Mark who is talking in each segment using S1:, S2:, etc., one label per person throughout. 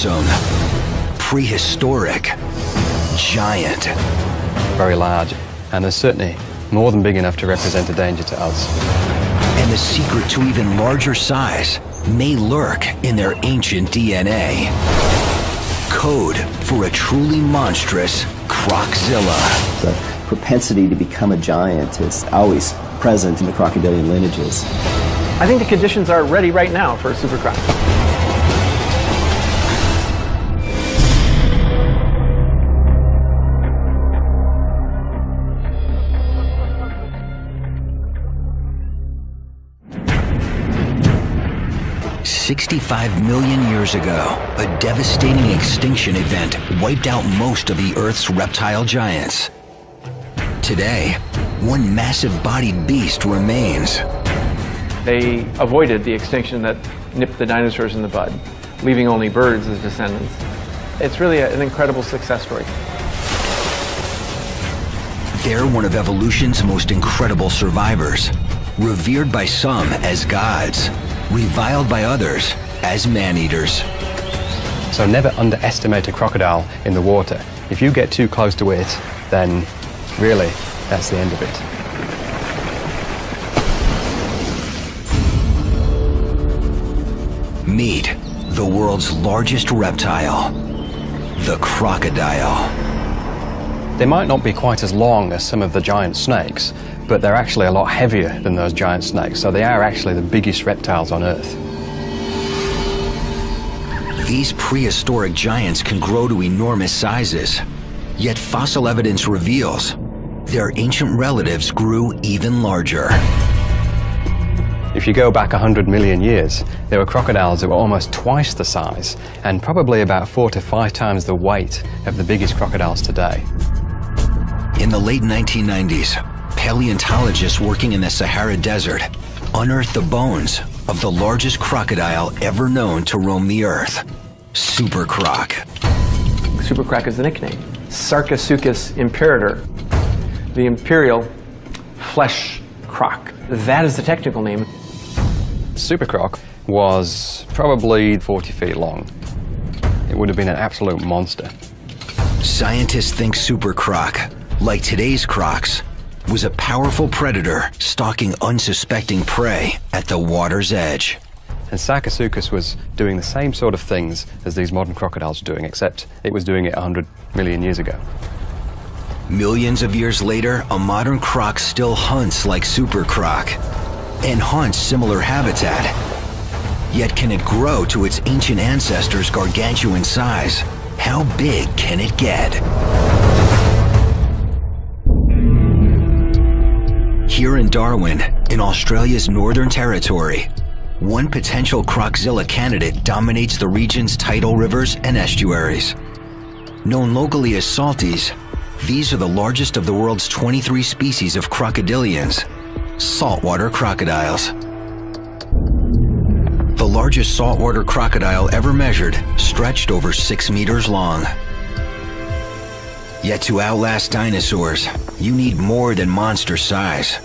S1: zone. Prehistoric. Giant.
S2: Very large, and they're certainly more than big enough to represent a danger to us.
S1: And the secret to even larger size may lurk in their ancient DNA. Code for a truly monstrous Croczilla.
S3: The propensity to become a giant is always present in the crocodilian lineages.
S4: I think the conditions are ready right now for a super croc.
S1: 65 million years ago, a devastating extinction event wiped out most of the Earth's reptile giants. Today, one massive bodied beast remains.
S4: They avoided the extinction that nipped the dinosaurs in the bud, leaving only birds as descendants. It's really an incredible success story.
S1: They're one of evolution's most incredible survivors, revered by some as gods reviled by others as man-eaters.
S2: So never underestimate a crocodile in the water. If you get too close to it, then really, that's the end of it.
S1: Meet the world's largest reptile, the crocodile.
S2: They might not be quite as long as some of the giant snakes, but they're actually a lot heavier than those giant snakes, so they are actually the biggest reptiles on Earth.
S1: These prehistoric giants can grow to enormous sizes, yet fossil evidence reveals their ancient relatives grew even larger.
S2: If you go back 100 million years, there were crocodiles that were almost twice the size and probably about four to five times the weight of the biggest crocodiles today.
S1: In the late 1990s, paleontologists working in the Sahara Desert unearthed the bones of the largest crocodile ever known to roam the Earth, Super Croc.
S4: Super croc is the nickname. Sarcosuchus imperator, the imperial flesh croc. That is the technical name.
S2: Super Croc was probably 40 feet long. It would have been an absolute monster.
S1: Scientists think Super Croc, like today's crocs, was a powerful predator stalking unsuspecting prey at the water's edge.
S2: And Sarcosuchus was doing the same sort of things as these modern crocodiles are doing, except it was doing it 100 million years ago.
S1: Millions of years later, a modern croc still hunts like Super Croc and hunts similar habitat. Yet can it grow to its ancient ancestors' gargantuan size? How big can it get? Here in Darwin, in Australia's Northern Territory, one potential Croczilla candidate dominates the region's tidal rivers and estuaries. Known locally as salties, these are the largest of the world's 23 species of crocodilians, saltwater crocodiles. The largest saltwater crocodile ever measured stretched over six meters long. Yet to outlast dinosaurs, you need more than monster size.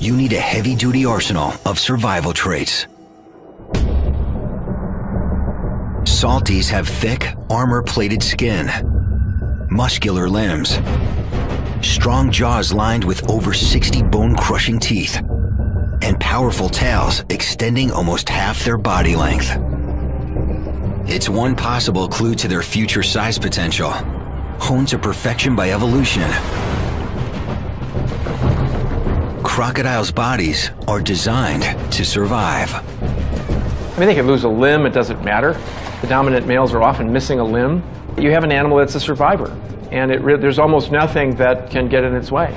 S1: You need a heavy-duty arsenal of survival traits. Salties have thick, armor-plated skin, muscular limbs, strong jaws lined with over 60 bone-crushing teeth, and powerful tails extending almost half their body length. It's one possible clue to their future size potential, honed to perfection by evolution. Crocodiles' bodies are designed to survive.
S4: I mean, they can lose a limb, it doesn't matter. The dominant males are often missing a limb. You have an animal that's a survivor, and it there's almost nothing that can get in its way.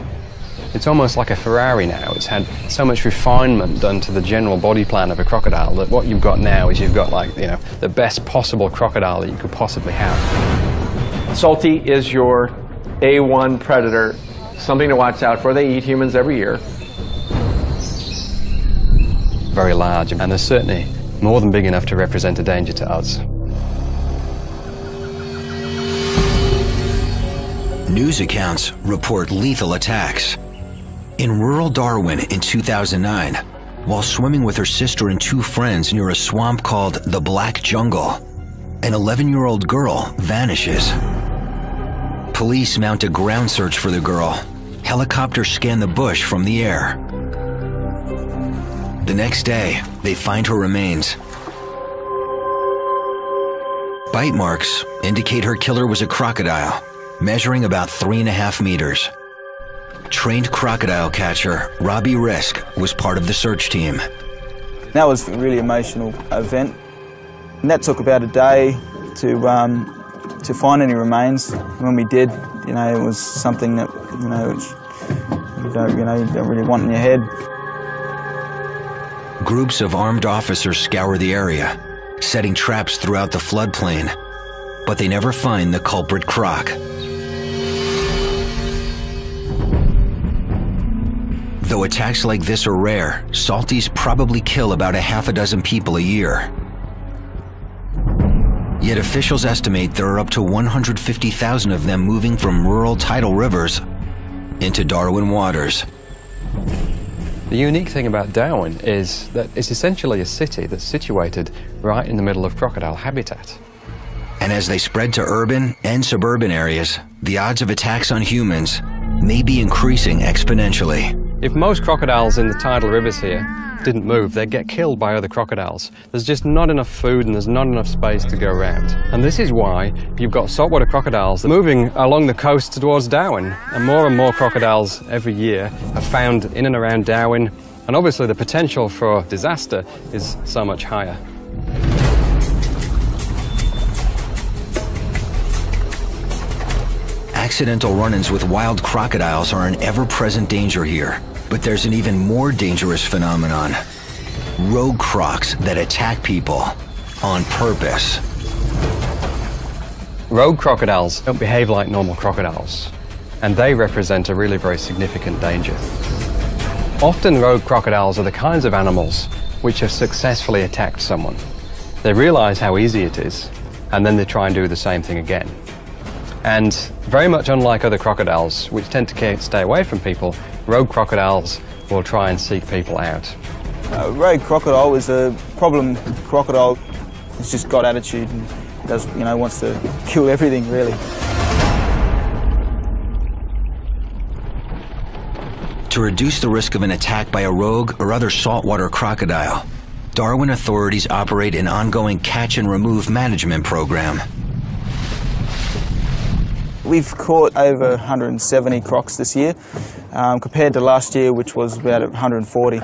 S2: It's almost like a Ferrari now. It's had so much refinement done to the general body plan of a crocodile that what you've got now is you've got like, you know, the best possible crocodile that you could possibly have.
S4: Salty is your A1 predator, something to watch out for. They eat humans every year.
S2: Very large, and they're certainly more than big enough to represent a danger to us.
S1: News accounts report lethal attacks. In rural Darwin in 2009, while swimming with her sister and two friends near a swamp called the Black Jungle. An 11 year old girl vanishes. Police mount a ground search for the girl. Helicopters scan the bush from the air. The next day, they find her remains. Bite marks indicate her killer was a crocodile, measuring about three and a half meters. Trained crocodile catcher Robbie Risk was part of the search team.
S5: That was a really emotional event. And that took about a day to, um, to find any remains. When we did, you know, it was something that, you know, you don't, you know, you don't really want in your head.
S1: Groups of armed officers scour the area, setting traps throughout the floodplain, but they never find the culprit croc. Though attacks like this are rare, salties probably kill about a half a dozen people a year. Yet officials estimate there are up to 150,000 of them moving from rural tidal rivers into Darwin waters.
S2: The unique thing about Darwin is that it's essentially a city that's situated right in the middle of crocodile habitat.
S1: And as they spread to urban and suburban areas, the odds of attacks on humans may be increasing exponentially.
S2: If most crocodiles in the tidal rivers here didn't move, they'd get killed by other crocodiles. There's just not enough food and there's not enough space to go around. And this is why you've got saltwater crocodiles moving along the coast towards Darwin. And more and more crocodiles every year are found in and around Darwin. And obviously the potential for disaster is so much higher.
S1: Accidental run-ins with wild crocodiles are an ever-present danger here. But there's an even more dangerous phenomenon. Rogue crocs that attack people on purpose.
S2: Rogue crocodiles don't behave like normal crocodiles, and they represent a really very significant danger. Often rogue crocodiles are the kinds of animals which have successfully attacked someone. They realize how easy it is, and then they try and do the same thing again. And very much unlike other crocodiles, which tend to stay away from people, rogue crocodiles will try and seek people out.
S5: Uh, rogue crocodile is a problem crocodile. It's just got attitude and does, you know, wants to kill everything really.
S1: To reduce the risk of an attack by a rogue or other saltwater crocodile, Darwin authorities operate an ongoing catch and remove management program.
S5: We've caught over 170 crocs this year, um, compared to last year, which was about 140.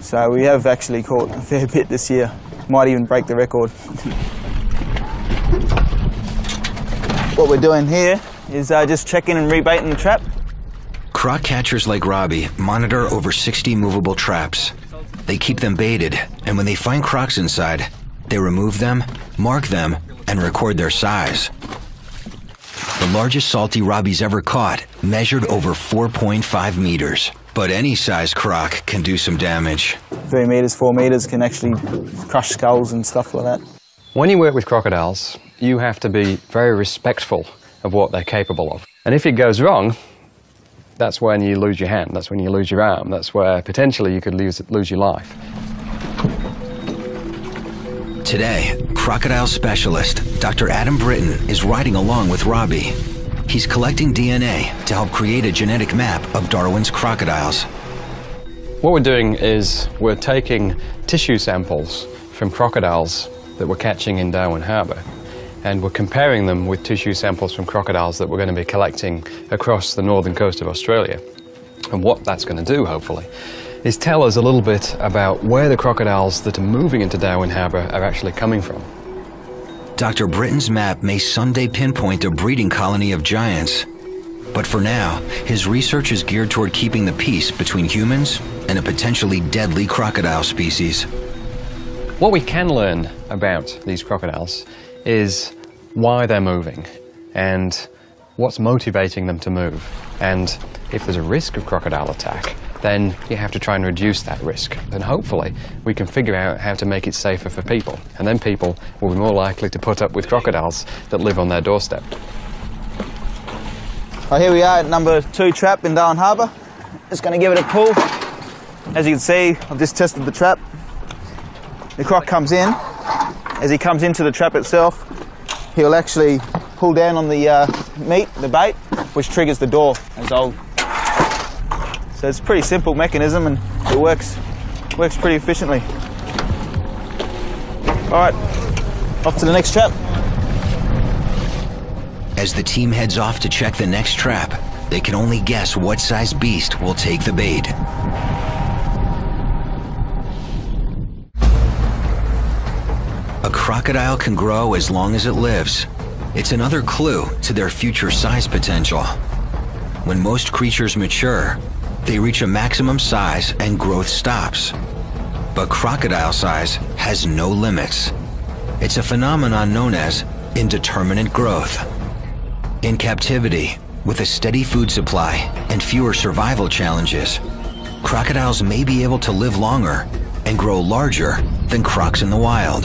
S5: So we have actually caught a fair bit this year. Might even break the record. what we're doing here is uh, just checking and rebaiting the trap.
S1: Croc catchers like Robbie monitor over 60 movable traps. They keep them baited, and when they find crocs inside, they remove them, mark them, and record their size. The largest salty Robbie's ever caught measured over 4.5 meters. But any size croc can do some damage.
S5: Three meters, four meters can actually crush skulls and stuff like that.
S2: When you work with crocodiles, you have to be very respectful of what they're capable of. And if it goes wrong, that's when you lose your hand, that's when you lose your arm, that's where potentially you could lose, lose your life.
S1: Today, crocodile specialist Dr. Adam Britton is riding along with Robbie. He's collecting DNA to help create a genetic map of Darwin's crocodiles.
S2: What we're doing is we're taking tissue samples from crocodiles that we're catching in Darwin Harbour and we're comparing them with tissue samples from crocodiles that we're going to be collecting across the northern coast of Australia. And what that's going to do, hopefully, is tell us a little bit about where the crocodiles that are moving into Darwin Harbour are actually coming from.
S1: Dr. Britton's map may someday pinpoint a breeding colony of giants. But for now, his research is geared toward keeping the peace between humans and a potentially deadly crocodile species.
S2: What we can learn about these crocodiles is why they're moving and what's motivating them to move. And if there's a risk of crocodile attack, then you have to try and reduce that risk. And hopefully we can figure out how to make it safer for people. And then people will be more likely to put up with crocodiles that live on their doorstep.
S5: Well, here we are at number two trap in Darwin Harbour. Just going to give it a pull. As you can see, I've just tested the trap. The croc comes in. As he comes into the trap itself, he'll actually pull down on the uh, meat, the bait, which triggers the door as old. So it's a pretty simple mechanism and it works works pretty efficiently. All right, off to the next trap.
S1: As the team heads off to check the next trap, they can only guess what size beast will take the bait. A crocodile can grow as long as it lives. It's another clue to their future size potential. When most creatures mature, they reach a maximum size and growth stops. But crocodile size has no limits. It's a phenomenon known as indeterminate growth. In captivity, with a steady food supply and fewer survival challenges, crocodiles may be able to live longer and grow larger than crocs in the wild.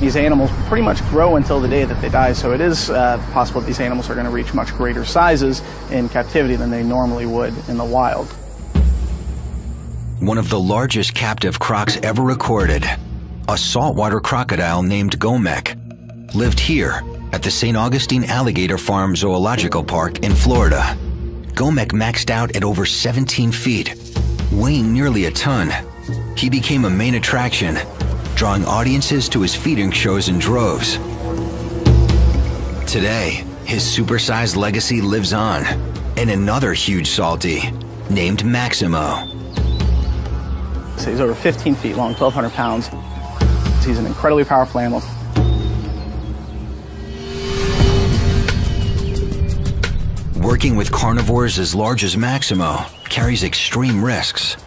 S6: These animals pretty much grow until the day that they die, so it is uh, possible that these animals are going to reach much greater sizes in captivity than they normally would in the wild.
S1: One of the largest captive crocs ever recorded, a saltwater crocodile named Gomek, lived here at the St. Augustine Alligator Farm Zoological Park in Florida. Gomek maxed out at over 17 feet, weighing nearly a ton. He became a main attraction, drawing audiences to his feeding shows in droves. Today, his supersized legacy lives on in another huge salty named Maximo.
S6: So he's over 15 feet long, 1,200 pounds. He's an incredibly powerful animal.
S1: Working with carnivores as large as Maximo carries extreme risks.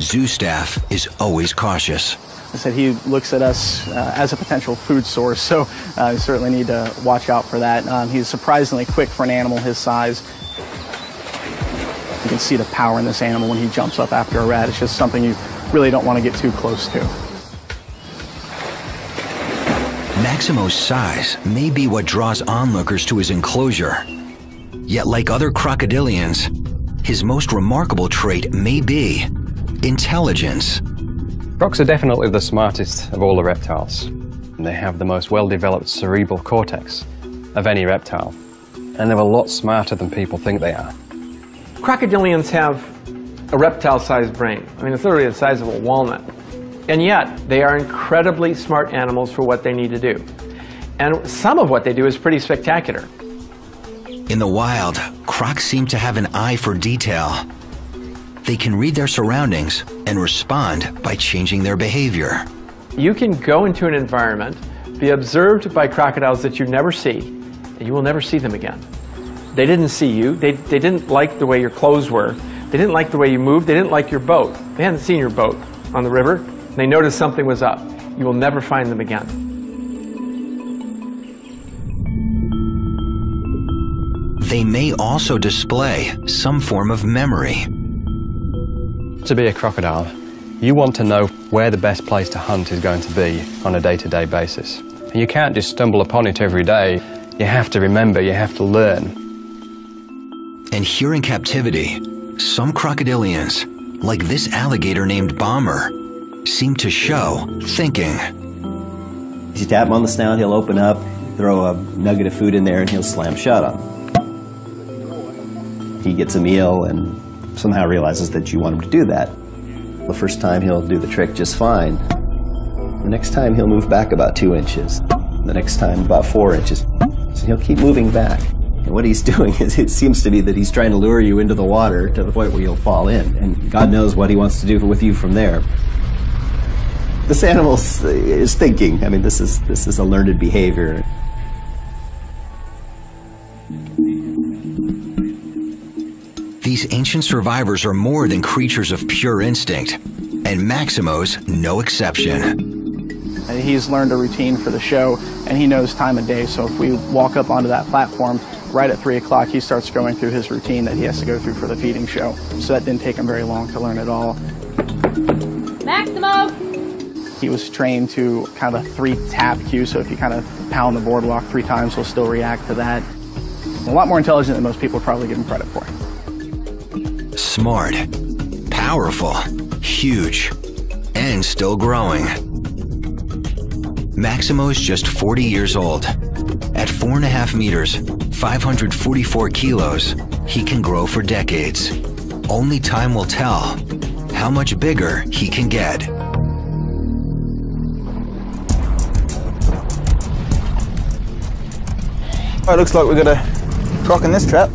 S1: Zoo staff is always cautious.
S6: I said he looks at us uh, as a potential food source, so uh, certainly need to watch out for that. Um, he's surprisingly quick for an animal his size. You can see the power in this animal when he jumps up after a rat. It's just something you really don't want to get too close to.
S1: Maximo's size may be what draws onlookers to his enclosure. Yet, like other crocodilians, his most remarkable trait may be intelligence.
S2: Crocs are definitely the smartest of all the reptiles. They have the most well-developed cerebral cortex of any reptile. And they're a lot smarter than people think they are.
S4: Crocodilians have a reptile-sized brain. I mean, it's literally the size of a walnut. And yet, they are incredibly smart animals for what they need to do. And some of what they do is pretty spectacular.
S1: In the wild, crocs seem to have an eye for detail. They can read their surroundings and respond by changing their behavior.
S4: You can go into an environment, be observed by crocodiles that you never see, and you will never see them again. They didn't see you. They, they didn't like the way your clothes were. They didn't like the way you moved. They didn't like your boat. They hadn't seen your boat on the river. They noticed something was up. You will never find them again.
S1: They may also display some form of memory.
S2: To be a crocodile, you want to know where the best place to hunt is going to be on a day-to-day basis. And you can't just stumble upon it every day. You have to remember, you have to learn.
S1: And here in captivity, some crocodilians, like this alligator named Bomber, seem to show thinking.
S3: You tap him on the snout, he'll open up, throw a nugget of food in there, and he'll slam shut on. He gets a meal and somehow realizes that you want him to do that. The first time he'll do the trick just fine. The next time he'll move back about two inches. The next time about four inches. So he'll keep moving back. And what he's doing is it seems to be that he's trying to lure you into the water to the point where you'll fall in. And God knows what he wants to do with you from there. This animal is thinking. I mean, this is, this is a learned behavior.
S1: These ancient survivors are more than creatures of pure instinct, and Maximo's no exception.
S6: He's learned a routine for the show, and he knows time of day. So if we walk up onto that platform right at 3 o'clock, he starts going through his routine that he has to go through for the feeding show. So that didn't take him very long to learn at all.
S7: Maximo!
S6: He was trained to kind of a three tap cue, so if you kind of pound the boardwalk three times, he'll still react to that. A lot more intelligent than most people probably give him credit for.
S1: Smart, powerful, huge, and still growing. Maximo is just 40 years old. At 4.5 meters, 544 kilos, he can grow for decades. Only time will tell how much bigger he can get.
S5: It looks like we've got a croc in this trap.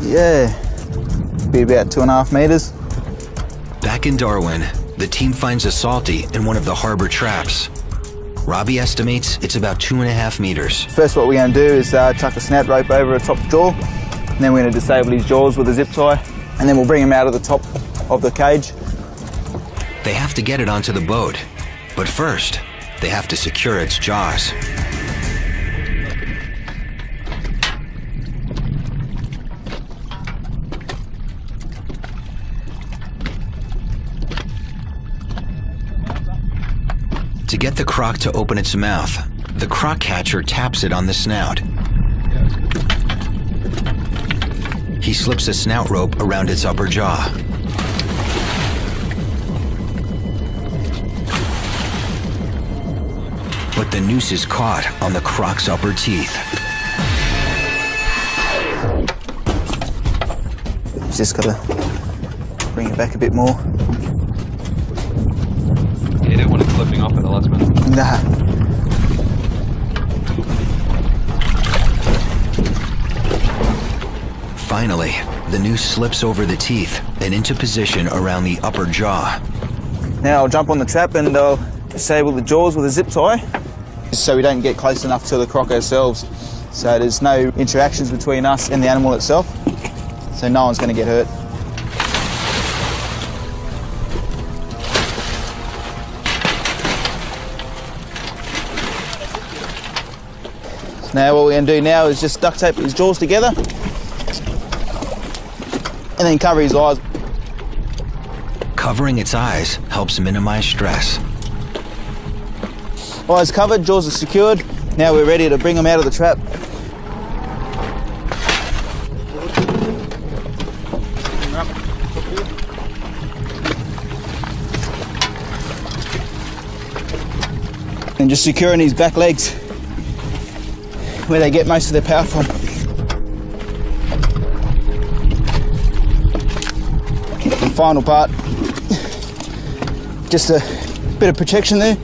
S5: Yeah, be about two and a half meters.
S1: Back in Darwin, the team finds a salty in one of the harbor traps. Robbie estimates it's about two and a half meters.
S5: First, what we're going to do is uh, chuck a snout rope over a top jaw, and then we're going to disable his jaws with a zip tie, and then we'll bring him out of the top of the cage.
S1: They have to get it onto the boat, but first, they have to secure its jaws. Get the croc to open its mouth, the croc catcher taps it on the snout. He slips a snout rope around its upper jaw. But the noose is caught on the croc's upper teeth.
S5: Just got to bring it back a bit more.
S2: Minute.
S5: Nah.
S1: Finally, the noose slips over the teeth and into position around the upper jaw.
S5: Now I'll jump on the trap and I'll disable the jaws with a zip tie so we don't get close enough to the croc ourselves. So there's no interactions between us and the animal itself. So no one's going to get hurt. So now what we're going to do now is just duct tape his jaws together and then cover his eyes.
S1: Covering its eyes helps minimize stress.
S5: Eyes covered, jaws are secured. Now we're ready to bring them out of the trap. And just securing his back legs where they get most of their power from. And final part, just a bit of protection there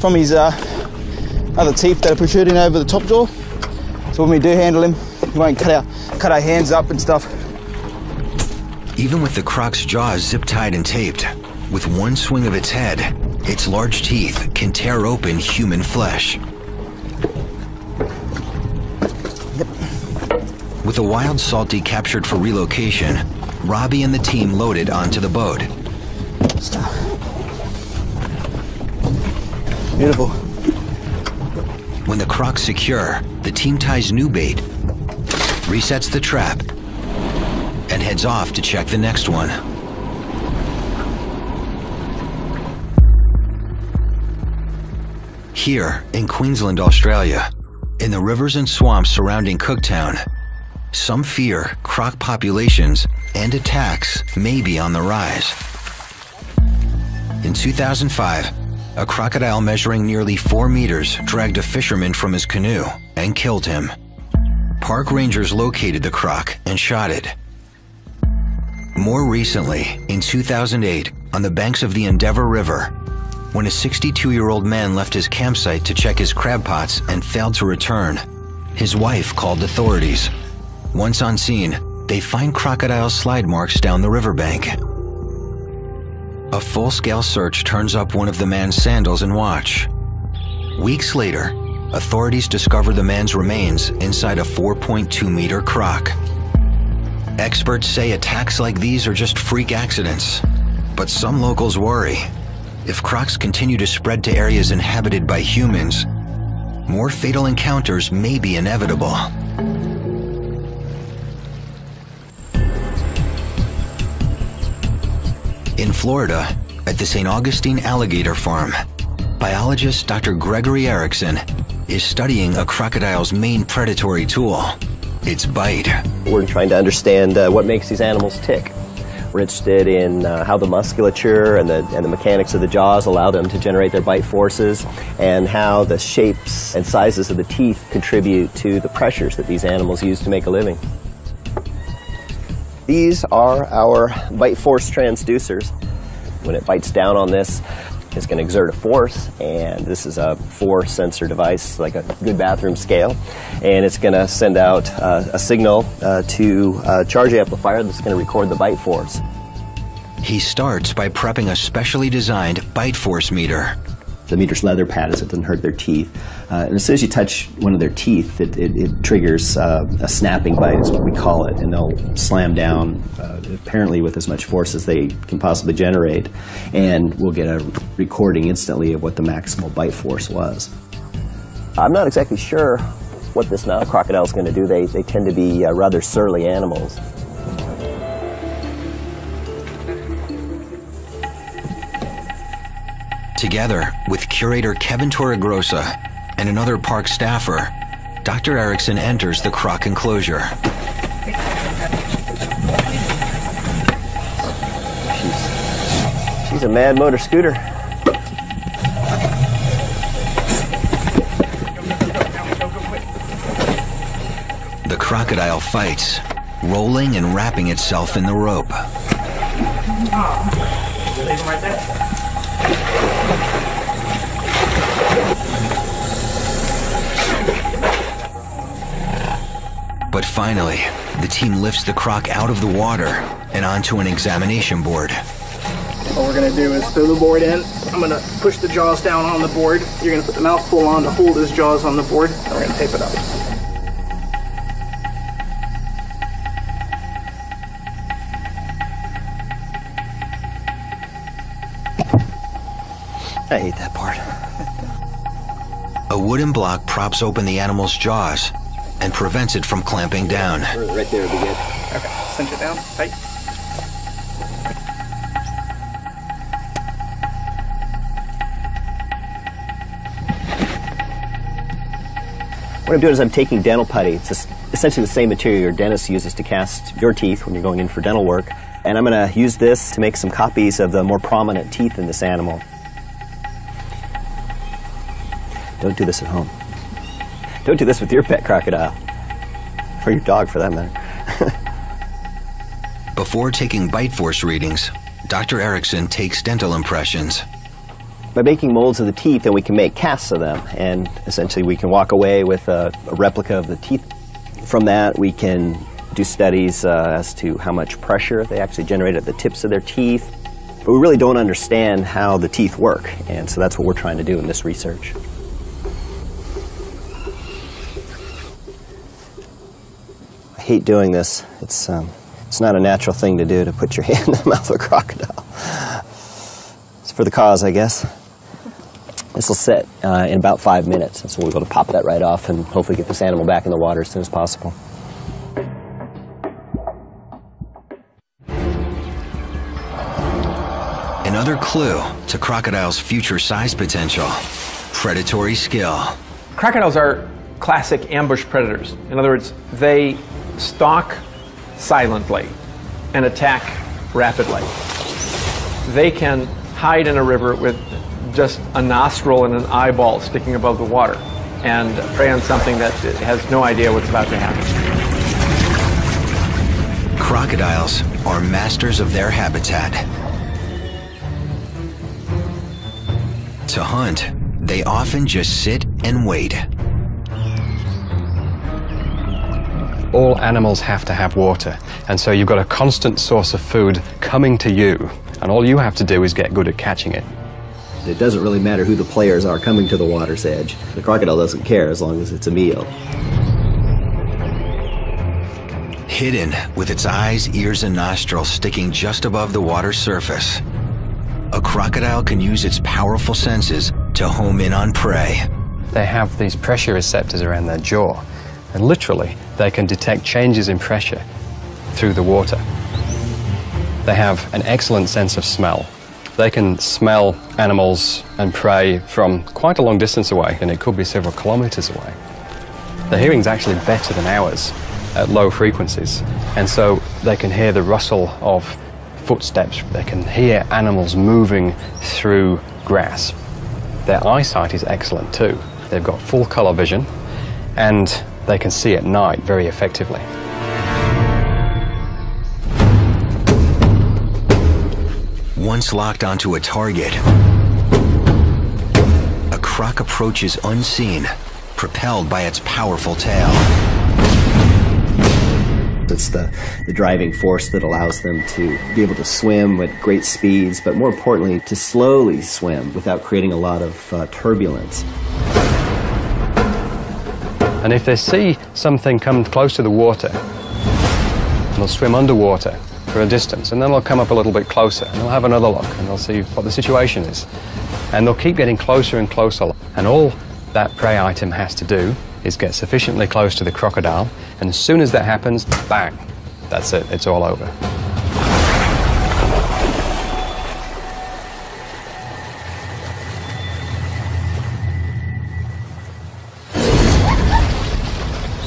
S5: from his uh, other teeth that are protruding over the top jaw. So when we do handle him, we won't cut our cut our hands up and stuff.
S1: Even with the croc's jaws zip tied and taped, with one swing of its head, its large teeth can tear open human flesh. With the wild salty captured for relocation, Robbie and the team loaded onto the boat.
S5: Stop. Beautiful.
S1: When the croc's secure, the team ties new bait, resets the trap, and heads off to check the next one. Here, in Queensland, Australia, in the rivers and swamps surrounding Cooktown, some fear croc populations and attacks may be on the rise. In 2005, a crocodile measuring nearly four meters dragged a fisherman from his canoe and killed him. Park rangers located the croc and shot it. More recently, in 2008, on the banks of the Endeavour River, when a 62 year old man left his campsite to check his crab pots and failed to return, his wife called authorities. Once on scene, they find crocodile slide marks down the riverbank. A full scale search turns up one of the man's sandals and watch. Weeks later, authorities discover the man's remains inside a 4.2 meter croc. Experts say attacks like these are just freak accidents, but some locals worry. If crocs continue to spread to areas inhabited by humans, more fatal encounters may be inevitable. In Florida, at the St. Augustine Alligator Farm, biologist Dr. Gregory Erickson is studying a crocodile's main predatory tool its bite.
S3: We're trying to understand uh, what makes these animals tick. We're interested in uh, how the musculature and the, and the mechanics of the jaws allow them to generate their bite forces, and how the shapes and sizes of the teeth contribute to the pressures that these animals use to make a living. These are our bite force transducers. When it bites down on this, it's going to exert a force, and this is a four sensor device, like a good bathroom scale, and it's going to send out uh, a signal uh, to a charge amplifier that's going to record the bite force.
S1: He starts by prepping a specially designed bite force meter.
S3: The meter's leather pad as it doesn't hurt their teeth. Uh, and as soon as you touch one of their teeth, it, it, it triggers uh, a snapping bite, is what we call it, and they'll slam down, uh, apparently with as much force as they can possibly generate, and we'll get a recording instantly of what the maximal bite force was. I'm not exactly sure what this Nile crocodile is going to do. They, they tend to be uh, rather surly animals.
S1: Together with curator Kevin Torregrosa and another park staffer, Dr. Erickson enters the croc enclosure.
S3: She's, she's a mad motor scooter.
S1: The crocodile fights, rolling and wrapping itself in the rope. But finally, the team lifts the croc out of the water and onto an examination board.
S6: What we're gonna do is throw the board in. I'm gonna push the jaws down on the board. You're gonna put the mouthful on to hold his jaws on the board, and we're gonna tape it up.
S3: I hate that part.
S1: A wooden block props open the animal's jaws and prevents it from clamping down.
S3: Right there would be good.
S6: Okay, cinch it down, tight.
S3: What I'm doing is I'm taking dental putty. It's essentially the same material your dentist uses to cast your teeth when you're going in for dental work. And I'm going to use this to make some copies of the more prominent teeth in this animal. Don't do this at home. Don't do this with your pet crocodile. Or your dog, for that matter.
S1: Before taking bite force readings, Dr. Erickson takes dental impressions.
S3: By making molds of the teeth, then we can make casts of them, and essentially we can walk away with a, a replica of the teeth. From that, we can do studies uh, as to how much pressure they actually generate at the tips of their teeth. But we really don't understand how the teeth work, and so that's what we're trying to do in this research. Hate doing this. It's, um, it's not a natural thing to do to put your hand in the mouth of a crocodile. It's for the cause, I guess. This will set uh, in about five minutes, so we'll be able to pop that right off and hopefully get this animal back in the water as soon as possible.
S1: Another clue to crocodile's future size potential predatory skill.
S4: Crocodiles are classic ambush predators. In other words, they stalk silently and attack rapidly. They can hide in a river with just a nostril and an eyeball sticking above the water and prey on something that has no idea what's about to happen.
S1: Crocodiles are masters of their habitat. To hunt, they often just sit and wait.
S2: All animals have to have water. And so you've got a constant source of food coming to you, and all you have to do is get good at catching it.
S3: It doesn't really matter who the players are coming to the water's edge. The crocodile doesn't care as long as it's a meal.
S1: Hidden with its eyes, ears, and nostrils sticking just above the water's surface, a crocodile can use its powerful senses to home in on prey.
S2: They have these pressure receptors around their jaw, and literally, they can detect changes in pressure through the water. They have an excellent sense of smell. They can smell animals and prey from quite a long distance away, and it could be several kilometers away. Their hearing's actually better than ours at low frequencies, and so they can hear the rustle of footsteps, they can hear animals moving through grass. Their eyesight is excellent too. They've got full color vision and they can see at night very effectively.
S1: Once locked onto a target, a croc approaches unseen, propelled by its powerful tail.
S3: It's the, the driving force that allows them to be able to swim at great speeds, but more importantly, to slowly swim without creating a lot of uh, turbulence.
S2: And if they see something come close to the water, they'll swim underwater for a distance, and then they'll come up a little bit closer, and they'll have another look, and they'll see what the situation is. And they'll keep getting closer and closer, and all that prey item has to do is get sufficiently close to the crocodile, and as soon as that happens, bang, that's it, it's all over.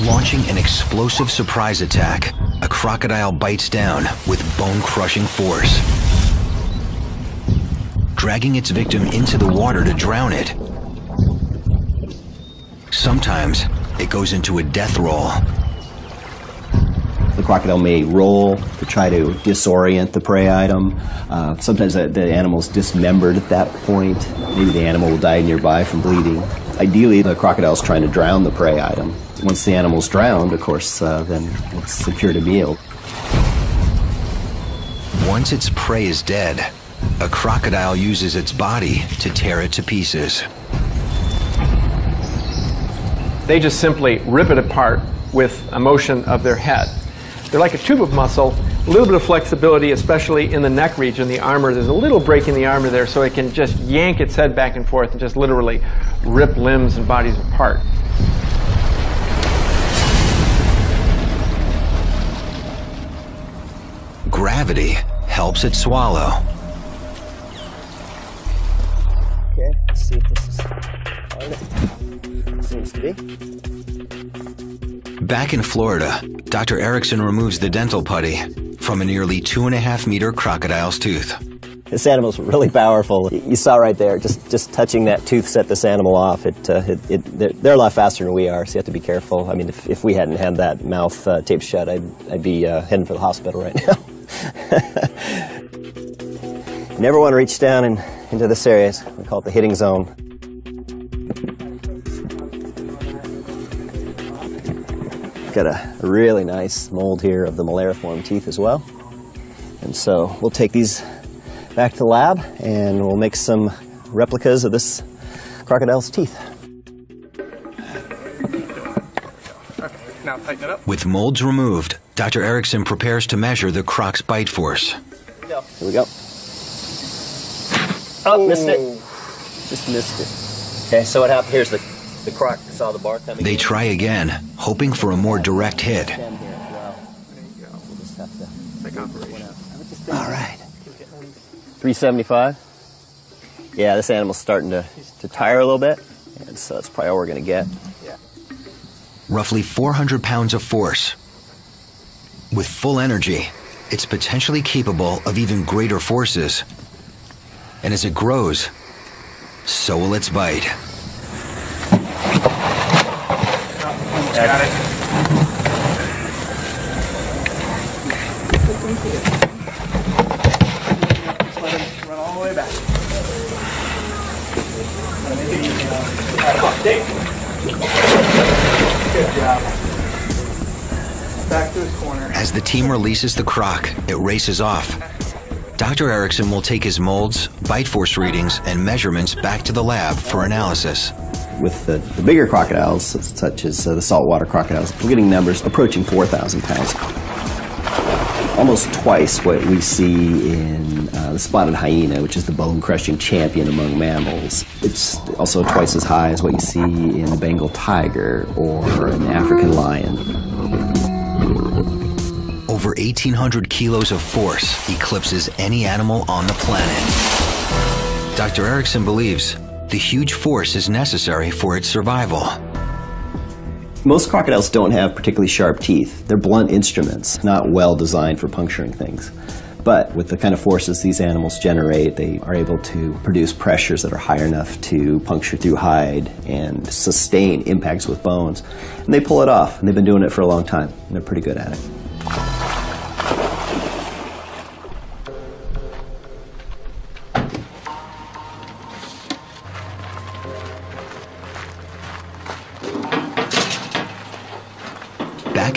S1: Launching an explosive surprise attack, a crocodile bites down with bone crushing force. Dragging its victim into the water to drown it. Sometimes it goes into a death roll.
S3: The crocodile may roll to try to disorient the prey item. Uh, sometimes the, the animal's dismembered at that point. Maybe the animal will die nearby from bleeding. Ideally, the crocodile's trying to drown the prey item. Once the animal's drowned, of course, uh, then it's secured a meal.
S1: Once its prey is dead, a crocodile uses its body to tear it to pieces.
S4: They just simply rip it apart with a motion of their head. They're like a tube of muscle, a little bit of flexibility, especially in the neck region, the armor. There's a little break in the armor there, so it can just yank its head back and forth and just literally rip limbs and bodies apart.
S1: Gravity helps it swallow.
S3: Okay, let's see if this is it. Seems to be.
S1: Back in Florida, Dr. Erickson removes the dental putty from a nearly two and a half meter crocodile's tooth.
S3: This animal's really powerful. You saw right there, just just touching that tooth set this animal off. It, uh, it, it they're, they're, a lot faster than we are, so you have to be careful. I mean, if, if we hadn't had that mouth uh, taped shut, I'd, I'd be uh, heading for the hospital right now. never want to reach down in, into this area. We call it the hitting zone. Got a really nice mold here of the molariform teeth as well. And so we'll take these back to the lab and we'll make some replicas of this crocodile's teeth.
S1: With molds removed, Dr. Erickson prepares to measure the croc's bite force.
S3: Here we go. Oh, missed it. Just missed it. Okay, so what happened? Here's the, the croc saw the bar coming
S1: They
S3: in.
S1: try again, hoping for a more direct hit.
S3: Stem here as well. We'll just have to- All right. 375. Yeah, this animal's starting to, to tire a little bit, and so that's probably all we're going to get.
S1: Roughly 400 pounds of force. With full energy, it's potentially capable of even greater forces. And as it grows, so will its bite.
S6: Run all the way back. Good job. Back to his corner.
S1: As the team releases the croc, it races off. Dr. Erickson will take his molds, bite force readings, and measurements back to the lab for analysis.
S3: With the, the bigger crocodiles, such as uh, the saltwater crocodiles, we're getting numbers approaching 4,000 pounds. Almost twice what we see in uh, the spotted hyena, which is the bone crushing champion among mammals. It's also twice as high as what you see in the Bengal tiger or an African lion.
S1: Over 1,800 kilos of force eclipses any animal on the planet. Dr. Erickson believes the huge force is necessary for its survival.
S3: Most crocodiles don't have particularly sharp teeth. They're blunt instruments, not well designed for puncturing things. But with the kind of forces these animals generate, they are able to produce pressures that are high enough to puncture through hide and sustain impacts with bones. And they pull it off, and they've been doing it for a long time, and they're pretty good at it.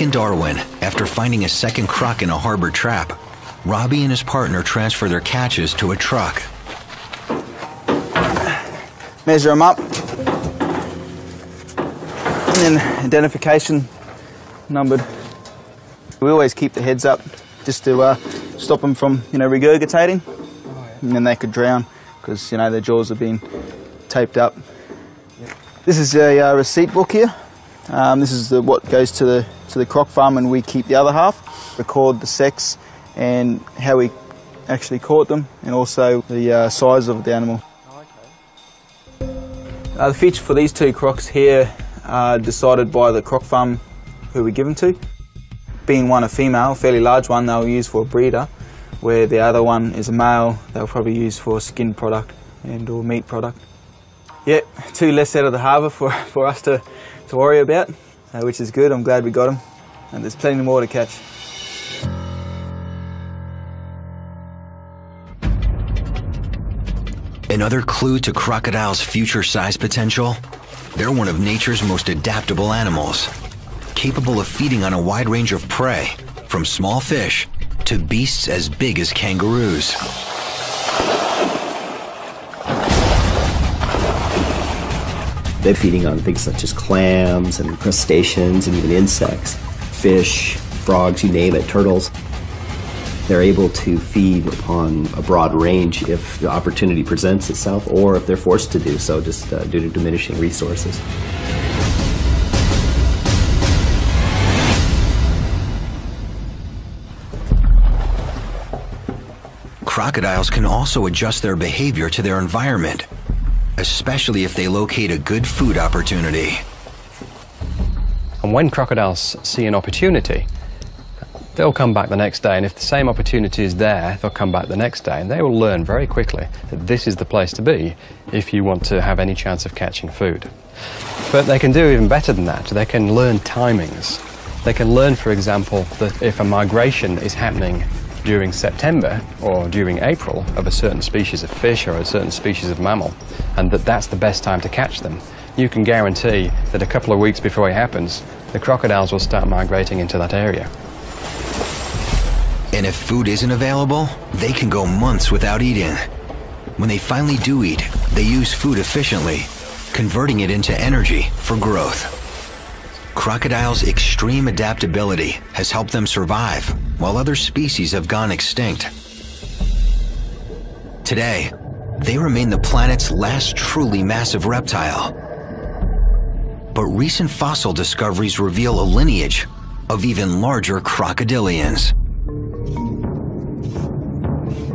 S1: Back in Darwin, after finding a second croc in a harbor trap, Robbie and his partner transfer their catches to a truck.
S5: Measure them up. And then identification numbered. We always keep the heads up just to uh, stop them from, you know, regurgitating. And then they could drown because, you know, their jaws have been taped up. This is a uh, receipt book here. Um, this is the, what goes to the to the croc farm, and we keep the other half. Record the sex and how we actually caught them, and also the uh, size of the animal. Uh, the feature for these two crocs here are decided by the croc farm who we give them to. Being one a female, fairly large one, they'll use for a breeder, where the other one is a male, they'll probably use for skin product and or meat product. Yep, two less out of the harbour for, for us to, to worry about, uh, which is good. I'm glad we got them, and there's plenty more to catch.
S1: Another clue to crocodiles' future size potential? They're one of nature's most adaptable animals, capable of feeding on a wide range of prey, from small fish to beasts as big as kangaroos.
S3: They're feeding on things such as clams and crustaceans and even insects, fish, frogs, you name it, turtles. They're able to feed upon a broad range if the opportunity presents itself or if they're forced to do so just uh, due to diminishing resources.
S1: Crocodiles can also adjust their behavior to their environment, especially if they locate a good food opportunity.
S2: And when crocodiles see an opportunity, they'll come back the next day, and if the same opportunity is there, they'll come back the next day, and they will learn very quickly that this is the place to be if you want to have any chance of catching food. But they can do even better than that. They can learn timings. They can learn, for example, that if a migration is happening during September or during April of a certain species of fish or a certain species of mammal, and that that's the best time to catch them, you can guarantee that a couple of weeks before it happens, the crocodiles will start migrating into that area.
S1: And if food isn't available, they can go months without eating. When they finally do eat, they use food efficiently, converting it into energy for growth. Crocodiles' extreme adaptability has helped them survive, while other species have gone extinct. Today, they remain the planet's last truly massive reptile. But recent fossil discoveries reveal a lineage of even larger crocodilians.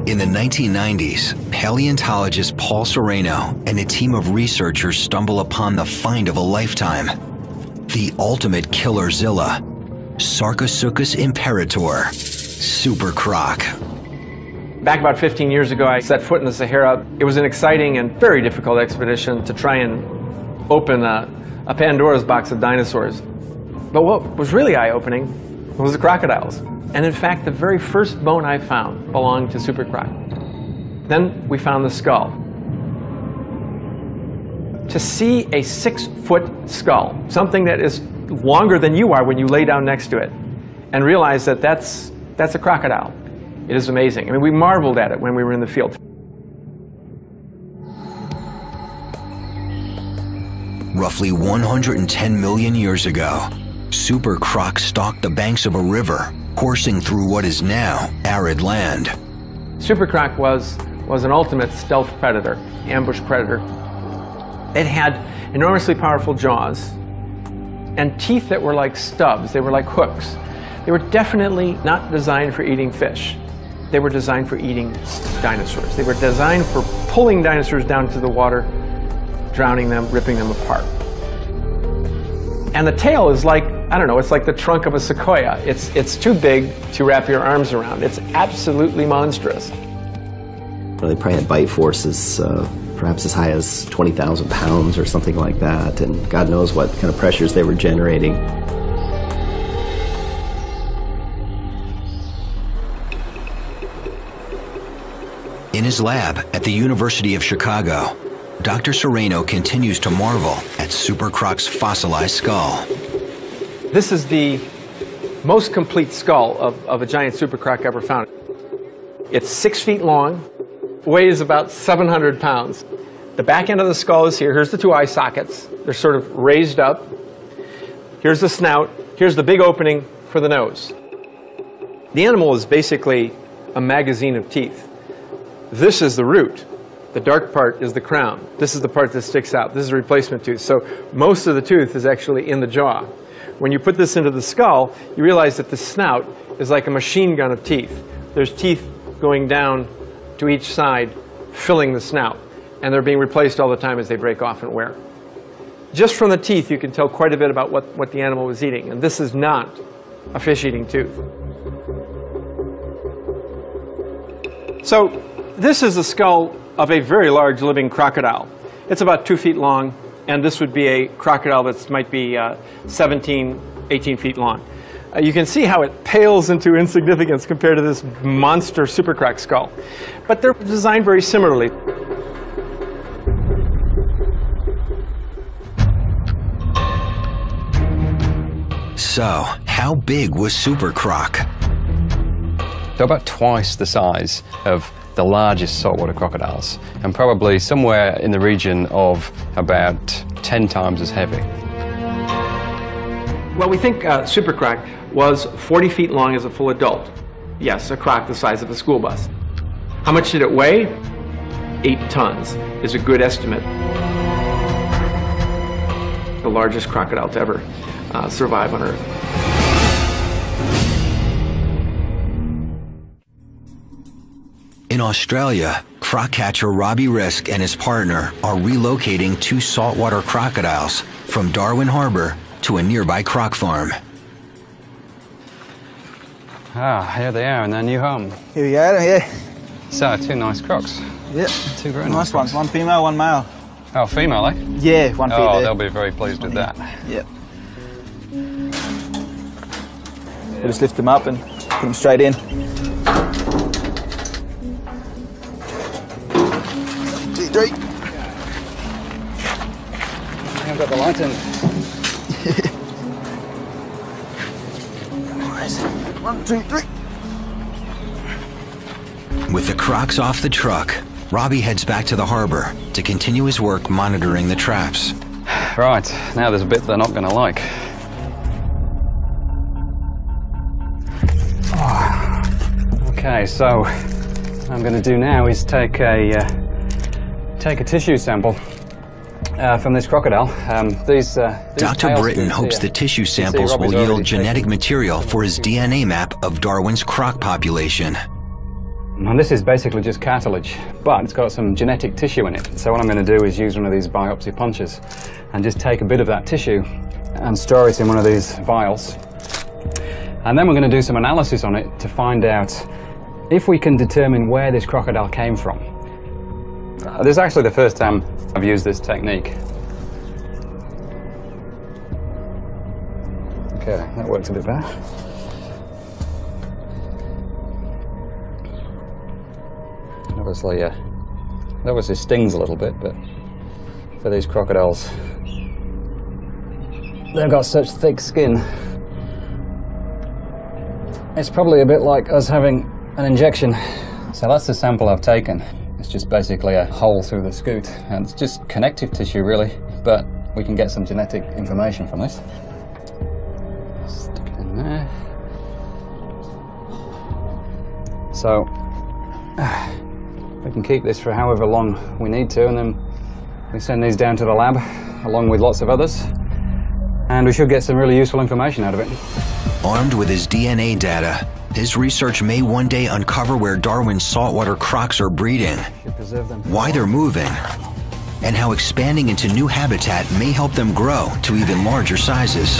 S1: In the 1990s, paleontologist Paul Sereno and a team of researchers stumble upon the find of a lifetime the ultimate killer zilla, Sarcosuchus imperator, super croc.
S4: Back about 15 years ago, I set foot in the Sahara. It was an exciting and very difficult expedition to try and open a, a Pandora's box of dinosaurs. But what was really eye-opening was the crocodiles. And in fact, the very first bone I found belonged to Super Croc. Then we found the skull. To see a six-foot skull, something that is longer than you are when you lay down next to it, and realize that that's, that's a crocodile, it is amazing. I mean, we marveled at it when we were in the field.
S1: Roughly 110 million years ago, Super Croc stalked the banks of a river, coursing through what is now arid land.
S4: Super Croc was, was an ultimate stealth predator, ambush predator. It had enormously powerful jaws and teeth that were like stubs, they were like hooks. They were definitely not designed for eating fish. They were designed for eating dinosaurs. They were designed for pulling dinosaurs down to the water, drowning them, ripping them apart. And the tail is like, I don't know, it's like the trunk of a sequoia. It's, it's too big to wrap your arms around. It's absolutely monstrous.
S3: Well, they probably had bite forces uh, perhaps as high as 20,000 pounds or something like that, and God knows what kind of pressures they were generating.
S1: In his lab at the University of Chicago, Dr. Sereno continues to marvel at Super Croc's fossilized skull.
S4: This is the most complete skull of, of a giant super croc ever found. It's six feet long, weighs about 700 pounds. The back end of the skull is here. Here's the two eye sockets. They're sort of raised up. Here's the snout. Here's the big opening for the nose. The animal is basically a magazine of teeth. This is the root. The dark part is the crown. This is the part that sticks out. This is a replacement tooth. So most of the tooth is actually in the jaw. When you put this into the skull, you realize that the snout is like a machine gun of teeth. There's teeth going down to each side, filling the snout. And they're being replaced all the time as they break off and wear. Just from the teeth, you can tell quite a bit about what, what the animal was eating. And this is not a fish-eating tooth. So this is the skull of a very large living crocodile. It's about two feet long, and this would be a crocodile that might be uh, 17, 18 feet long. Uh, you can see how it pales into insignificance compared to this monster super croc skull. But they're designed very similarly.
S1: So, how big was Super Croc?
S2: They're about twice the size of the largest saltwater crocodiles, and probably somewhere in the region of about 10 times as heavy.
S4: Well, we think uh, Super Croc was 40 feet long as a full adult. Yes, a croc the size of a school bus. How much did it weigh? Eight tons is a good estimate. The largest crocodile to ever uh, survive on Earth.
S1: In Australia, croc catcher Robbie Risk and his partner are relocating two saltwater crocodiles from Darwin Harbor to a nearby croc farm.
S2: Ah, here they are in their new home.
S5: Here we go, yeah.
S2: So, two nice crocs.
S5: Yep.
S2: Two very
S5: Nice ones. One female, one male.
S2: Oh, female, eh?
S5: Yeah, one female.
S2: Oh, they'll be very pleased with that.
S5: Yep. We'll just lift them up and put them straight in. Two, three.
S2: I've got the light in.
S5: Nice. One, two, three.
S1: With the crocs off the truck, Robbie heads back to the harbor to continue his work monitoring the traps.
S2: Right, now there's a bit they're not going to like. Oh. Okay, so what I'm going to do now is take a uh, take a tissue sample uh, from this crocodile. Um, these, uh, these
S1: Dr. Britton hopes the tissue samples will yield genetic material for his. DNA map of Darwin's croc population.
S2: And this is basically just cartilage, but it's got some genetic tissue in it. So what I'm going to do is use one of these biopsy punches and just take a bit of that tissue and store it in one of these vials. And then we're going to do some analysis on it to find out if we can determine where this crocodile came from. This is actually the first time I've used this technique. Okay, that works a bit better. Obviously, uh, obviously stings a little bit, but for these crocodiles, they've got such thick skin. It's probably a bit like us having an injection. So that's the sample I've taken. Just basically a hole through the scute, and it's just connective tissue, really. But we can get some genetic information from this. Stick it in there. So we can keep this for however long we need to, and then we send these down to the lab along with lots of others, and we should get some really useful information out of it.
S1: Armed with his DNA data, his research may one day uncover where Darwin's saltwater crocs are breeding, why they're moving, and how expanding into new habitat may help them grow to even larger sizes.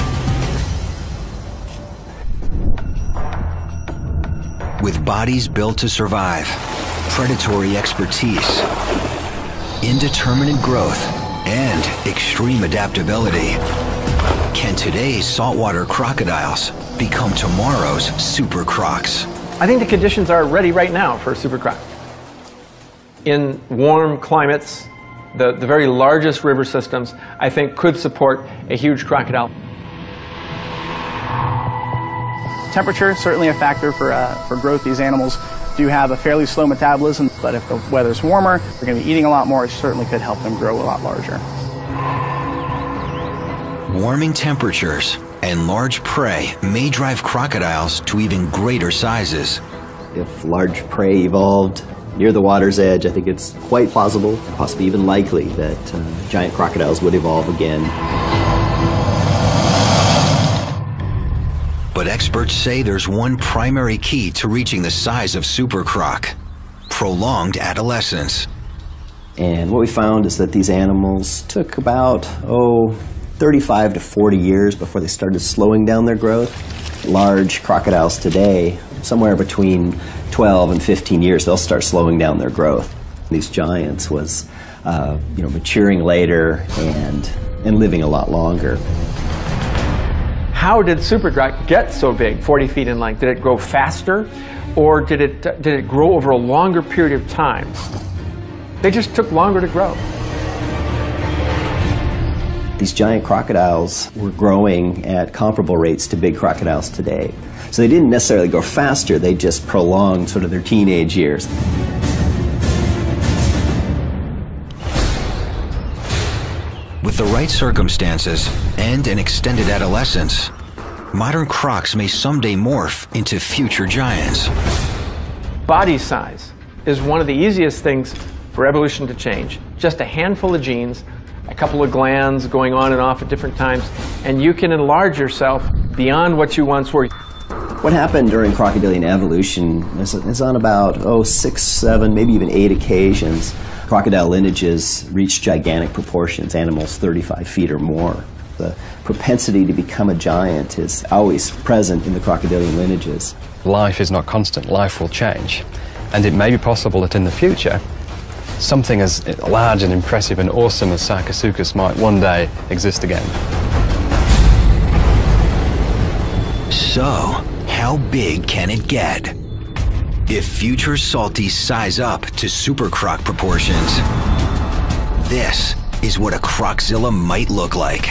S1: With bodies built to survive, predatory expertise, indeterminate growth, and extreme adaptability, can today's saltwater crocodiles become tomorrow's super crocs?
S4: I think the conditions are ready right now for a super croc. In warm climates, the, the very largest river systems, I think, could support a huge crocodile.
S6: Temperature is certainly a factor for, uh, for growth. These animals do have a fairly slow metabolism, but if the weather's warmer, they're going to be eating a lot more. It certainly could help them grow a lot larger.
S1: Warming temperatures and large prey may drive crocodiles to even greater sizes.
S3: If large prey evolved near the water's edge, I think it's quite plausible, possibly even likely, that uh, giant crocodiles would evolve again.
S1: But experts say there's one primary key to reaching the size of super croc prolonged adolescence.
S3: And what we found is that these animals took about, oh, 35 to 40 years before they started slowing down their growth. Large crocodiles today, somewhere between 12 and 15 years, they'll start slowing down their growth. These giants was, uh, you know, maturing later and, and living a lot longer.
S4: How did super croc get so big, 40 feet in length? Did it grow faster, or did it, did it grow over a longer period of time? They just took longer to grow.
S3: These giant crocodiles were growing at comparable rates to big crocodiles today. So they didn't necessarily grow faster, they just prolonged sort of their teenage years.
S1: With the right circumstances and an extended adolescence, modern crocs may someday morph into future giants.
S4: Body size is one of the easiest things for evolution to change. Just a handful of genes, a couple of glands going on and off at different times, and you can enlarge yourself beyond what you once were.
S3: What happened during crocodilian evolution is, is on about, oh, six, seven, maybe even eight occasions. Crocodile lineages reached gigantic proportions, animals 35 feet or more. The propensity to become a giant is always present in the crocodilian lineages.
S2: Life is not constant, life will change. And it may be possible that in the future, something as large and impressive and awesome as Sarcosuchus might one day exist again.
S1: So, how big can it get? If future salties size up to super croc proportions, this is what a croczilla might look like.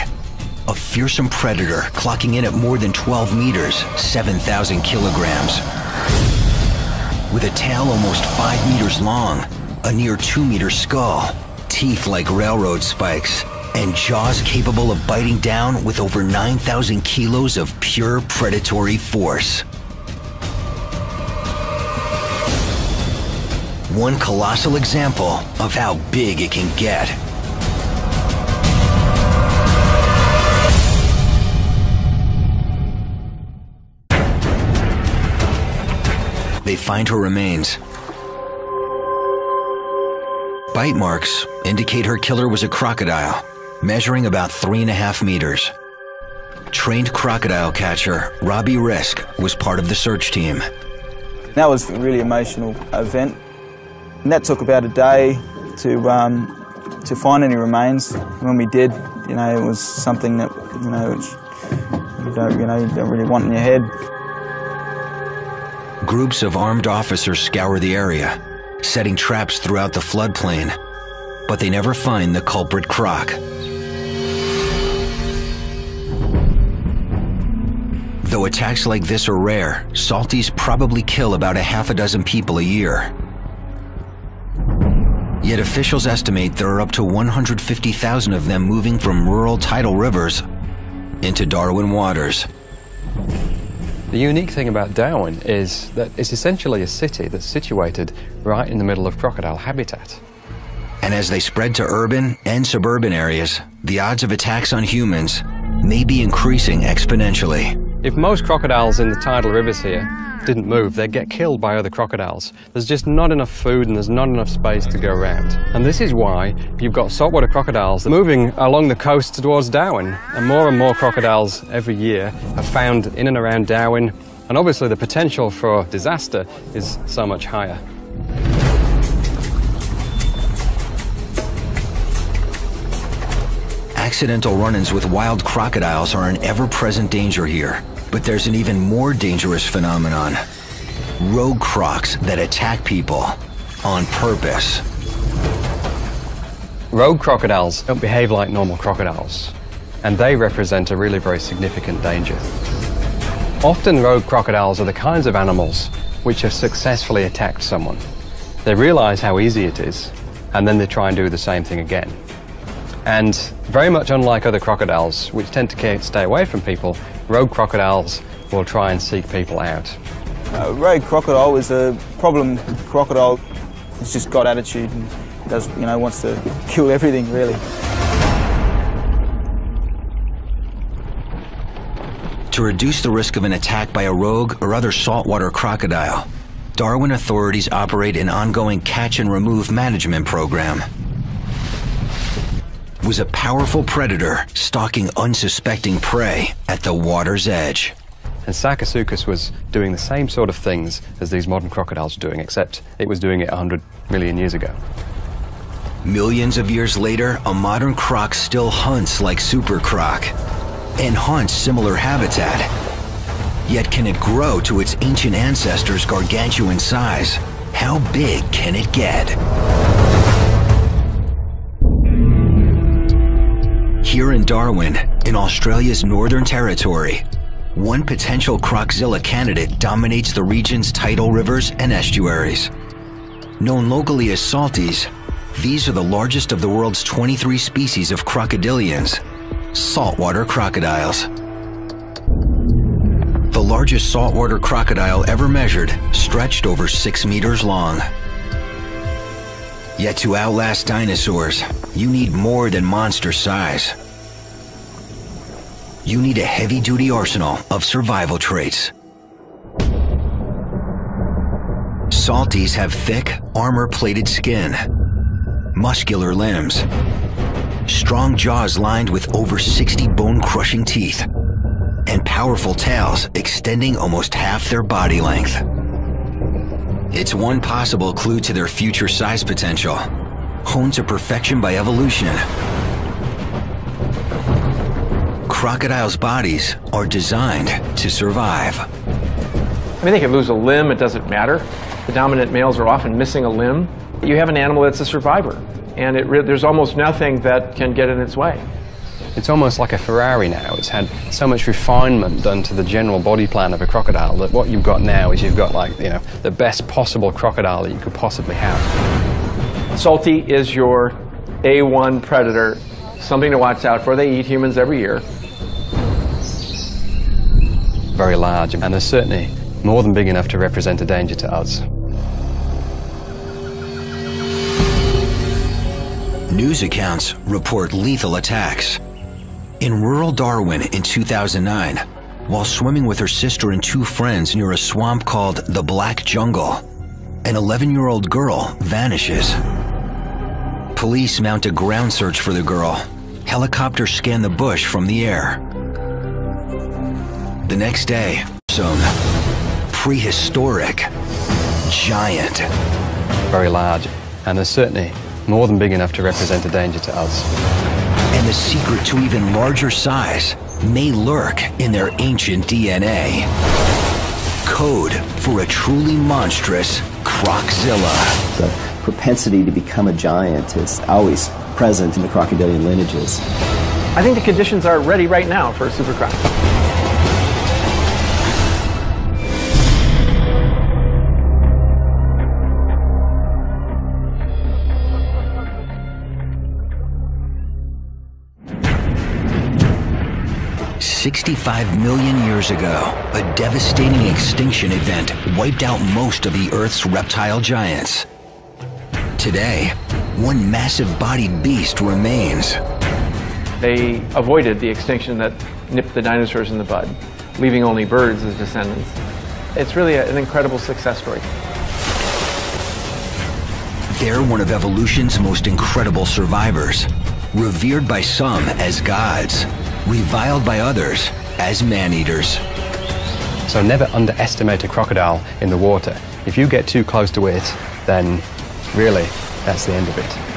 S1: A fearsome predator clocking in at more than 12 meters, 7,000 kilograms. With a tail almost 5 meters long, a near 2 meter skull, teeth like railroad spikes, and jaws capable of biting down with over 9,000 kilos of pure predatory force. One colossal example of how big it can get. They find her remains. Bite marks indicate her killer was a crocodile, measuring about three and a half meters. Trained crocodile catcher Robbie Risk was part of the search team.
S5: That was a really emotional event. And that took about a day to, um, to find any remains. When we did, you know, it was something that, you know, you don't, you know, you don't really want in your head.
S1: Groups of armed officers scour the area, setting traps throughout the floodplain, but they never find the culprit croc. Though attacks like this are rare, salties probably kill about a half a dozen people a year. Yet officials estimate there are up to 150,000 of them moving from rural tidal rivers into Darwin waters.
S2: The unique thing about Darwin is that it's essentially a city that's situated right in the middle of crocodile habitat.
S1: And as they spread to urban and suburban areas, the odds of attacks on humans may be increasing exponentially.
S2: If most crocodiles in the tidal rivers here didn't move, they'd get killed by other crocodiles. There's just not enough food and there's not enough space to go around. And this is why you've got saltwater crocodiles moving along the coast towards Darwin. And more and more crocodiles every year are found in and around Darwin. And obviously the potential for disaster is so much higher.
S1: Accidental run-ins with wild crocodiles are an ever-present danger here. But there's an even more dangerous phenomenon. Rogue crocs that attack people on purpose.
S2: Rogue crocodiles don't behave like normal crocodiles, and they represent a really very significant danger. Often rogue crocodiles are the kinds of animals which have successfully attacked someone. They realize how easy it is, and then they try and do the same thing again. And very much unlike other crocodiles, which tend to stay away from people, rogue crocodiles will try and seek people out.
S5: Uh, rogue crocodile is a problem crocodile. It's just got attitude and does, you know, wants to kill everything really.
S1: To reduce the risk of an attack by a rogue or other saltwater crocodile, Darwin authorities operate an ongoing catch and remove management program was a powerful predator stalking unsuspecting prey at the water's edge.
S2: And Sarcosuchus was doing the same sort of things as these modern crocodiles are doing, except it was doing it 100 million years ago.
S1: Millions of years later, a modern croc still hunts like Super Croc and hunts similar habitat. Yet can it grow to its ancient ancestors' gargantuan size? How big can it get? Here in Darwin, in Australia's Northern Territory, one potential Croczilla candidate dominates the region's tidal rivers and estuaries. Known locally as salties, these are the largest of the world's 23 species of crocodilians, saltwater crocodiles. The largest saltwater crocodile ever measured stretched over six meters long. Yet to outlast dinosaurs, you need more than monster size you need a heavy-duty arsenal of survival traits. Salties have thick, armor-plated skin, muscular limbs, strong jaws lined with over 60 bone-crushing teeth, and powerful tails extending almost half their body length. It's one possible clue to their future size potential, honed to perfection by evolution crocodiles' bodies are designed to survive.
S4: I mean, they could lose a limb, it doesn't matter. The dominant males are often missing a limb. You have an animal that's a survivor, and there's almost nothing that can get in its way.
S2: It's almost like a Ferrari now. It's had so much refinement done to the general body plan of a crocodile that what you've got now is you've got like, you know, the best possible crocodile that you could possibly have.
S4: Salty is your A1 predator, something to watch out for. They eat humans every year
S2: very large, and they're certainly more than big enough to represent a danger to us.
S1: News accounts report lethal attacks. In rural Darwin in 2009, while swimming with her sister and two friends near a swamp called the Black Jungle, an 11-year-old girl vanishes. Police mount a ground search for the girl. Helicopters scan the bush from the air. The next day, some prehistoric giant.
S2: Very large, and they're certainly more than big enough to represent a danger to us.
S1: And the secret to even larger size may lurk in their ancient DNA. Code for a truly monstrous Croczilla.
S3: The propensity to become a giant is always present in the crocodilian lineages.
S4: I think the conditions are ready right now for a super
S1: 65 million years ago, a devastating extinction event wiped out most of the Earth's reptile giants. Today, one massive-bodied beast remains.
S4: They avoided the extinction that nipped the dinosaurs in the bud. leaving only birds as descendants. It's really an incredible success story.
S1: They're one of evolution's most incredible survivors, revered by some as gods, reviled by others as man-eaters.
S2: So never underestimate a crocodile in the water. If you get too close to it, then really, that's the end of it.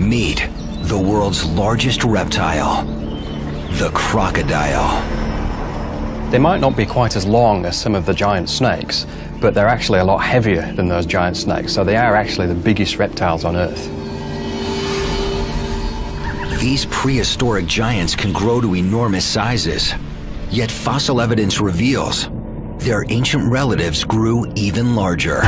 S1: Meet the world's largest reptile, the crocodile.
S2: They might not be quite as long as some of the giant snakes, but they're actually a lot heavier than those giant snakes, so they are actually the biggest reptiles on Earth.
S1: These prehistoric giants can grow to enormous sizes, yet fossil evidence reveals their ancient relatives grew even larger.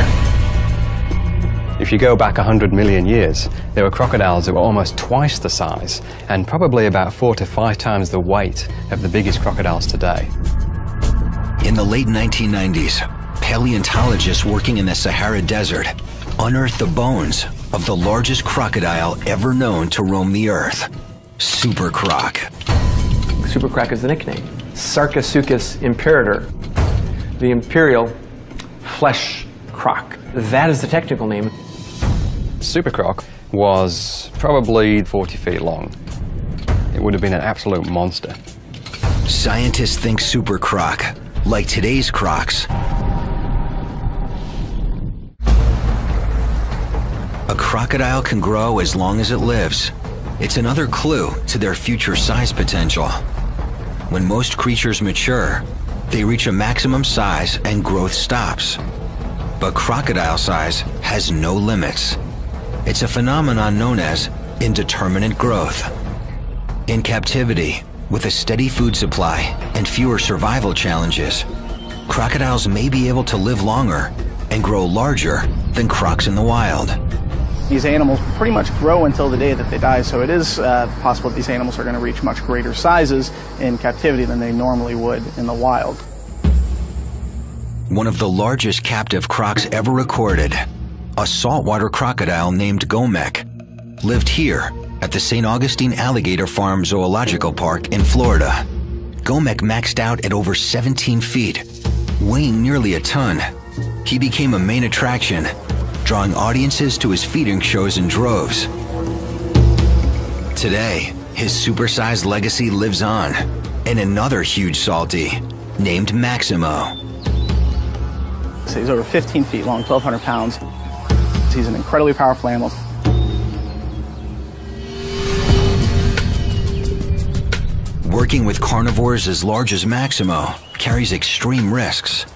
S2: If you go back 100 million years, there were crocodiles that were almost twice the size and probably about four to five times the weight of the biggest crocodiles today.
S1: In the late 1990s, paleontologists working in the Sahara Desert unearthed the bones of the largest crocodile ever known to roam the earth, Super Croc.
S4: Super Croc is the nickname. Sarcosuchus imperator, the imperial flesh croc. That is the technical name.
S2: Super Croc was probably 40 feet long. It would have been an absolute monster.
S1: Scientists think Super Croc, like today's crocs, a crocodile can grow as long as it lives. It's another clue to their future size potential. When most creatures mature, they reach a maximum size and growth stops. But crocodile size has no limits. It's a phenomenon known as indeterminate growth. In captivity, with a steady food supply and fewer survival challenges, crocodiles may be able to live longer and grow larger than crocs in the wild.
S6: These animals pretty much grow until the day that they die, so it is uh, possible that these animals are going to reach much greater sizes in captivity than they normally would in the wild.
S1: One of the largest captive crocs ever recorded, a saltwater crocodile named Gomek, lived here at the St. Augustine Alligator Farm Zoological Park in Florida. Gomek maxed out at over 17 feet, weighing nearly a ton. He became a main attraction, drawing audiences to his feeding shows in droves. Today, his supersized legacy lives on in another huge salty named Maximo.
S6: So he's over 15 feet long, 1,200 pounds. He's an incredibly powerful animal.
S1: Working with carnivores as large as Maximo carries extreme risks.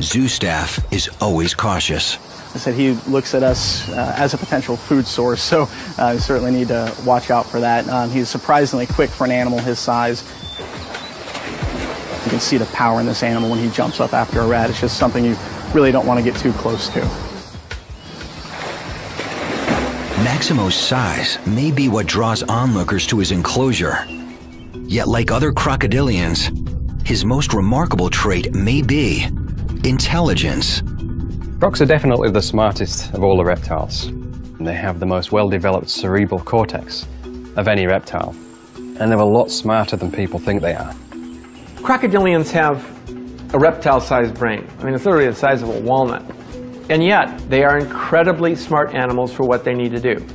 S1: Zoo staff is always cautious.
S6: I said he looks at us uh, as a potential food source, so uh, certainly need to watch out for that. Um, he's surprisingly quick for an animal his size. You can see the power in this animal when he jumps up after a rat. It's just something you really don't want to get too close to.
S1: Maximo's size may be what draws onlookers to his enclosure. Yet, like other crocodilians, his most remarkable trait may be intelligence.
S2: Crocs are definitely the smartest of all the reptiles. They have the most well-developed cerebral cortex of any reptile. And they're a lot smarter than people think they are.
S4: Crocodilians have a reptile-sized brain. I mean, it's literally the size of a walnut. And yet, they are incredibly smart animals for what they need to do.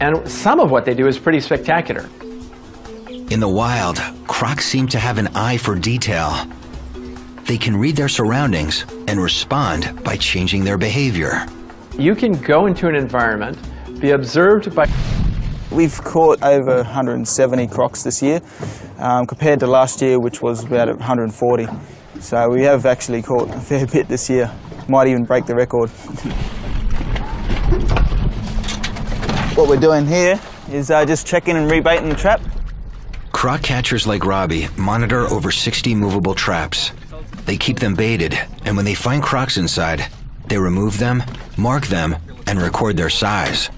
S4: And some of what they do is pretty spectacular.
S1: In the wild, crocs seem to have an eye for detail. They can read their surroundings and respond by changing their behavior.
S4: You can go into an environment, be observed by
S5: We've caught over 170 crocs this year, um, compared to last year, which was about 140. So we have actually caught a fair bit this year. Might even break the record. what we're doing here is uh, just checking and rebaiting the trap.
S1: Croc catchers like Robbie monitor over 60 movable traps. They keep them baited, and when they find crocs inside, they remove them, mark them, and record their size.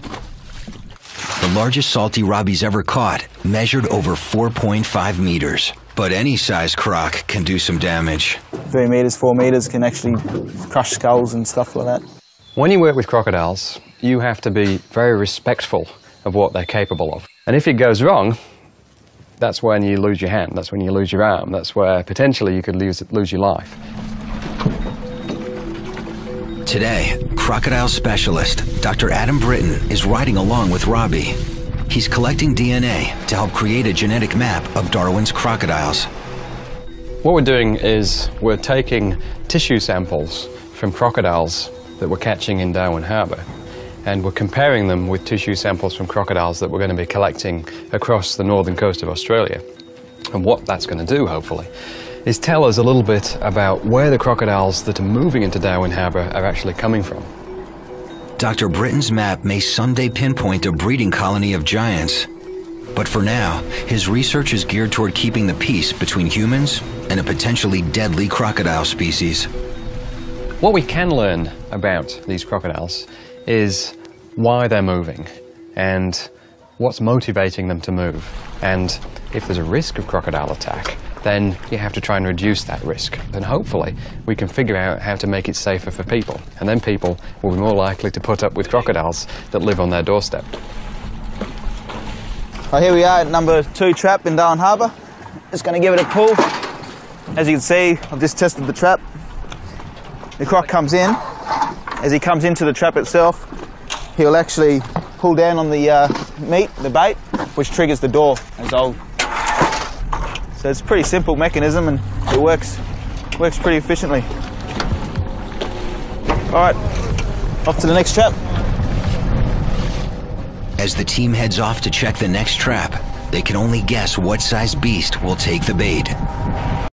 S1: The largest salty Robbie's ever caught measured over 4.5 meters. But any size croc can do some damage.
S5: Three meters, four meters can actually crush skulls and stuff like that.
S2: When you work with crocodiles, you have to be very respectful of what they're capable of. And if it goes wrong, that's when you lose your hand, that's when you lose your arm, that's where potentially you could lose, lose your life.
S1: Today, crocodile specialist Dr. Adam Britton is riding along with Robbie. He's collecting DNA to help create a genetic map of Darwin's crocodiles.
S2: What we're doing is we're taking tissue samples from crocodiles that we're catching in Darwin Harbour and we're comparing them with tissue samples from crocodiles that we're going to be collecting across the northern coast of Australia. And what that's going to do, hopefully, is tell us a little bit about where the crocodiles that are moving into Darwin Harbour are actually coming from.
S1: Dr. Britton's map may someday pinpoint a breeding colony of giants. But for now, his research is geared toward keeping the peace between humans and a potentially deadly crocodile species.
S2: What we can learn about these crocodiles is why they're moving and what's motivating them to move. And if there's a risk of crocodile attack, then you have to try and reduce that risk. And hopefully we can figure out how to make it safer for people. And then people will be more likely to put up with crocodiles that live on their doorstep.
S5: Well, here we are at number two trap in Darwin Harbour. Just going to give it a pull. As you can see, I've just tested the trap. The croc comes in. As he comes into the trap itself, he'll actually pull down on the uh, meat, the bait, which triggers the door as old. So it's a pretty simple mechanism and it works works pretty efficiently. All right, off to the next trap.
S1: As the team heads off to check the next trap, they can only guess what size beast will take the bait.